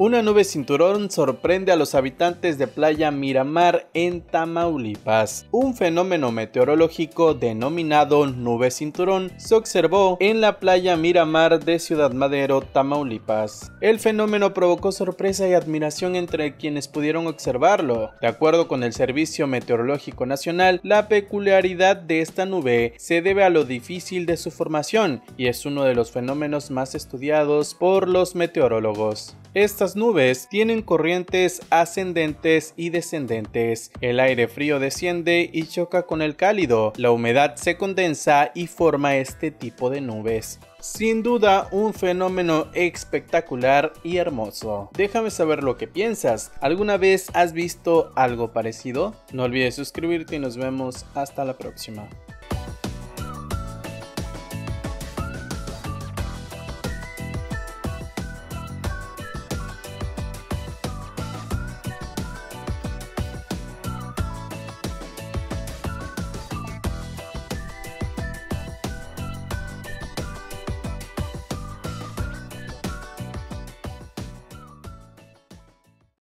Una nube cinturón sorprende a los habitantes de Playa Miramar en Tamaulipas. Un fenómeno meteorológico denominado nube cinturón se observó en la playa Miramar de Ciudad Madero, Tamaulipas. El fenómeno provocó sorpresa y admiración entre quienes pudieron observarlo. De acuerdo con el Servicio Meteorológico Nacional, la peculiaridad de esta nube se debe a lo difícil de su formación y es uno de los fenómenos más estudiados por los meteorólogos. Estas nubes tienen corrientes ascendentes y descendentes. El aire frío desciende y choca con el cálido. La humedad se condensa y forma este tipo de nubes. Sin duda un fenómeno espectacular y hermoso. Déjame saber lo que piensas. ¿Alguna vez has visto algo parecido? No olvides suscribirte y nos vemos hasta la próxima.